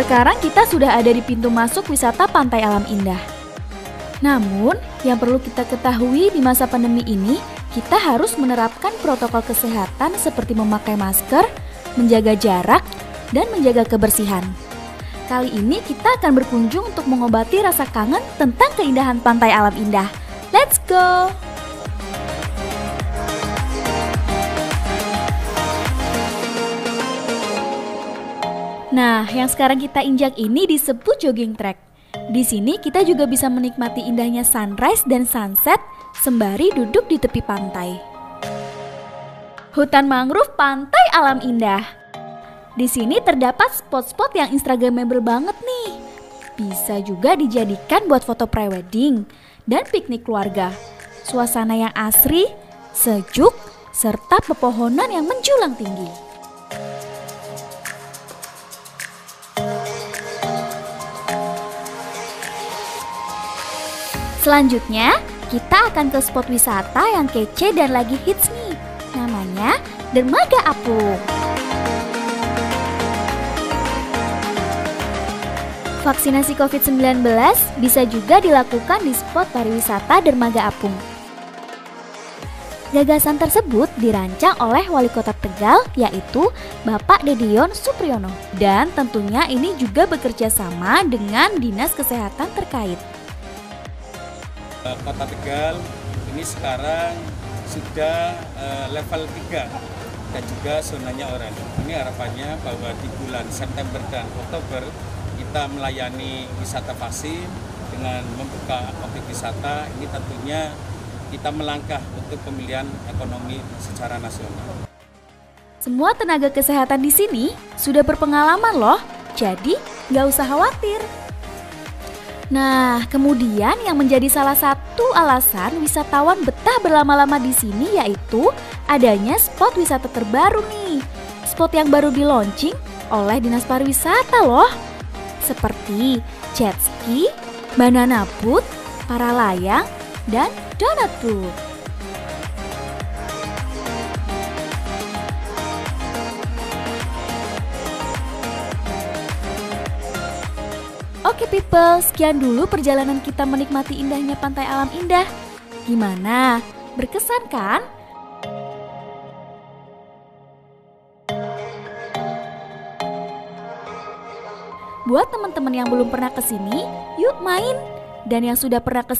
Sekarang kita sudah ada di pintu masuk wisata Pantai Alam Indah. Namun, yang perlu kita ketahui di masa pandemi ini, kita harus menerapkan protokol kesehatan seperti memakai masker, menjaga jarak, dan menjaga kebersihan. Kali ini kita akan berkunjung untuk mengobati rasa kangen tentang keindahan pantai alam indah. Let's go! Nah, yang sekarang kita injak ini disebut jogging track. Di sini kita juga bisa menikmati indahnya sunrise dan sunset sembari duduk di tepi pantai. Hutan mangrove pantai alam indah. Di sini terdapat spot-spot yang instagramable banget nih. Bisa juga dijadikan buat foto prewedding dan piknik keluarga. Suasana yang asri, sejuk, serta pepohonan yang menjulang tinggi. Selanjutnya, kita akan ke spot wisata yang kece dan lagi hits nih. Namanya Dermaga Apung. Vaksinasi COVID-19 bisa juga dilakukan di spot pariwisata Dermaga Apung. Gagasan tersebut dirancang oleh Wali Kota Tegal yaitu Bapak Dedion Supriyono dan tentunya ini juga bekerja sama dengan Dinas Kesehatan terkait. Eh, Kota Tegal ini sekarang sudah uh, level 3 dan juga zonanya oranye. Ini harapannya bahwa di bulan September dan Oktober kita melayani wisata vaksin dengan membuka objek wisata ini tentunya kita melangkah untuk pemilihan ekonomi secara nasional. Semua tenaga kesehatan di sini sudah berpengalaman loh, jadi nggak usah khawatir. Nah, kemudian yang menjadi salah satu alasan wisatawan betah berlama-lama di sini yaitu adanya spot wisata terbaru nih. Spot yang baru di oleh Dinas Pariwisata loh. Seperti jet ski, banana boat, para layang, dan donut boat. Oke people, sekian dulu perjalanan kita menikmati indahnya pantai alam indah. Gimana? Berkesan kan? Buat teman-teman yang belum pernah ke sini, yuk main. Dan yang sudah pernah ke